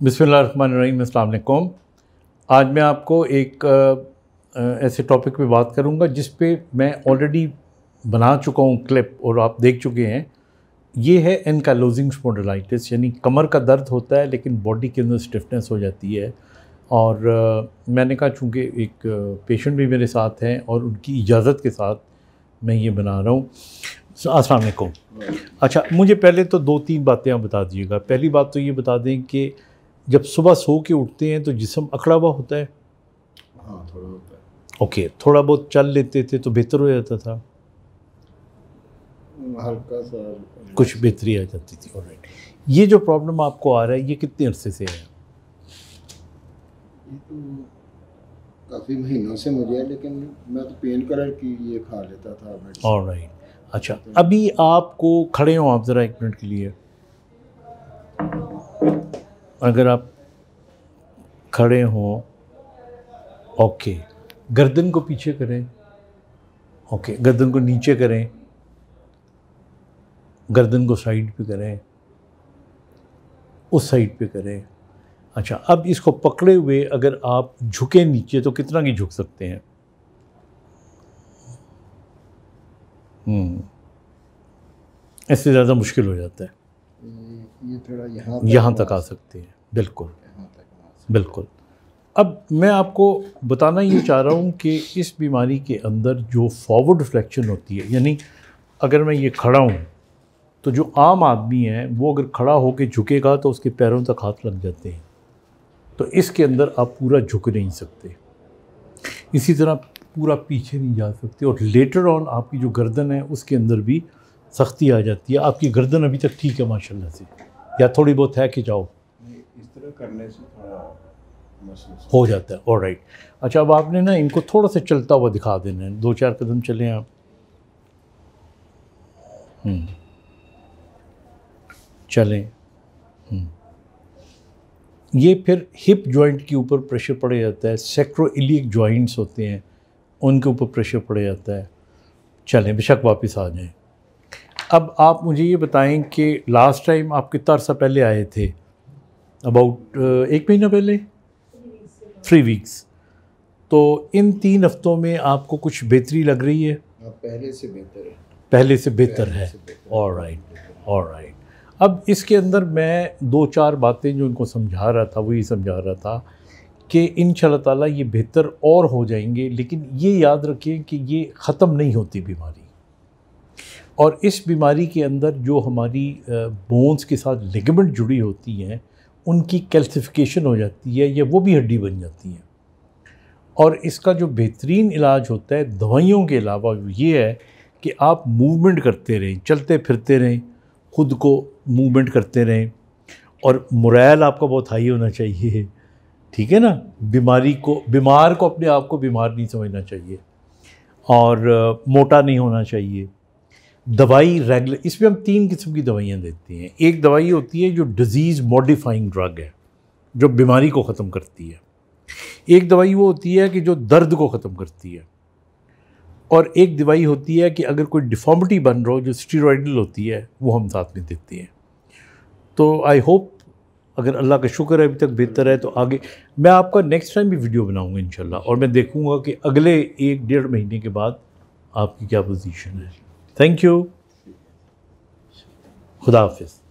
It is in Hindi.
बिसमीम अल्लाम आज मैं आपको एक ऐसे टॉपिक पे बात करूँगा जिस पे मैं ऑलरेडी बना चुका हूँ क्लिप और आप देख चुके हैं। ये है एनकालोजिंग स्पॉन्डिलाइटिस यानी कमर का दर्द होता है लेकिन बॉडी के अंदर स्टिफनेस हो जाती है। और आ, मैंने कहा चूँकि एक पेशेंट भी मेरे साथ हैं और उनकी इजाज़त के साथ मैं ये बना रहा हूँ। असलकुम अच्छा मुझे पहले तो दो तीन बातें आप बता दीजिएगा। पहली बात तो ये बता दें कि जब सुबह सो के उठते हैं तो जिसम अकड़ा हुआ होता है। हाँ थोड़ा होता है। ओके थोड़ा बहुत चल लेते थे तो बेहतर हो जाता था। हल्का सा कुछ बेहतरी आ जाती थी ऑलराइट ये जो प्रॉब्लम आपको आ रहा है ये कितने अरसे से है? ये तो काफ़ी महीनों से मुझे है लेकिन मैं तो पेन कलर की ये खा लेता था। ऑलराइट अच्छा अभी आपको खड़े हो आप ज़रा एक मिनट के लिए। अगर आप खड़े हों, ओके। गर्दन को पीछे करें, ओके। गर्दन को नीचे करें, गर्दन को साइड पे करें, उस साइड पे करें। अच्छा अब इसको पकड़े हुए अगर आप झुके नीचे तो कितना की झुक सकते हैं? हम्म इससे ज़्यादा मुश्किल हो जाता है। थोड़ा यहाँ यहाँ तक आ सकते हैं। बिल्कुल। बिल्कुल। अब मैं आपको बताना ये चाह रहा हूँ कि इस बीमारी के अंदर जो फॉरवर्ड फ्लैक्शन होती है यानी अगर मैं ये खड़ा हूँ तो जो आम आदमी है वो अगर खड़ा होकर झुकेगा तो उसके पैरों तक हाथ लग जाते हैं। तो इसके अंदर आप पूरा झुक नहीं सकते। इसी तरह पूरा पीछे नहीं जा सकते और लेटर ऑन आपकी जो गर्दन है उसके अंदर भी सख्ती आ जाती है। आपकी गर्दन अभी तक ठीक है माशाल्लाह से। या थोड़ी बहुत है कि जाओ। इस तरह करने से थोड़ा हो जाता है और राइट अच्छा अब आपने ना इनको थोड़ा सा चलता हुआ दिखा देना है। दो चार कदम चलें आप। हम्म। चलें। हम्म। ये फिर हिप जॉइंट के ऊपर प्रेशर पड़ जाता है सेक्रो सेक्रोइलिक जॉइंट्स होते हैं उनके ऊपर प्रेशर पड़ जाता है। चलें बेशक वापस आ जाएँ। अब आप मुझे ये बताएँ कि लास्ट टाइम आप कितना अर्सा पहले आए थे? अबाउट एक महीना पहले? थ्री वीक्स तो इन तीन हफ्तों में आपको कुछ बेहतरी लग रही है? हाँ, पहले से बेहतर है। पहले से बेहतर है। और राइट और राइट अब इसके अंदर मैं दो चार बातें जो इनको समझा रहा था वही समझा रहा था कि इन ताला ये बेहतर और हो जाएँगे लेकिन ये याद रखें कि ये ख़त्म नहीं होती बीमारी। और इस बीमारी के अंदर जो हमारी बोन्स के साथ लिगमेंट जुड़ी होती हैं, उनकी कैल्सिफिकेशन हो जाती है या वो भी हड्डी बन जाती हैं। और इसका जो बेहतरीन इलाज होता है दवाइयों के अलावा ये है कि आप मूवमेंट करते रहें, चलते फिरते रहें, खुद को मूवमेंट करते रहें और मुरैल आपका बहुत हाई होना चाहिए। ठीक है ना? बीमारी को, बीमार को अपने आप को बीमार नहीं समझना चाहिए और मोटा नहीं होना चाहिए। दवाई रेगुलर इसमें हम तीन किस्म की दवाइयाँ देते हैं। एक दवाई होती है जो डिज़ीज़ मॉडिफाइंग ड्रग है, जो बीमारी को ख़त्म करती है। एक दवाई वो होती है कि जो दर्द को ख़त्म करती है। और एक दवाई होती है कि अगर कोई डिफॉर्मिटी बन रहा हो, जो स्टीरोडल होती है, वो हम साथ में देते हैं। तो आई होप अगर अल्लाह का शुक्र है, अभी तक बेहतर है तो आगे, मैं आपका नेक्स्ट टाइम भी वीडियो बनाऊँगा, इंशाल्लाह, और मैं देखूँगा कि अगले एक डेढ़ महीने के बाद आपकी क्या पोजीशन है। थैंक यू खुदा हाफिज़